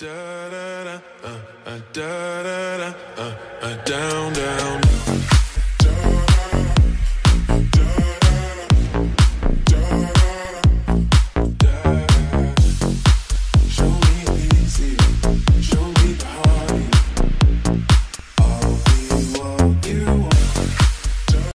Da da da, uh, uh, da da da, uh, uh, down, down.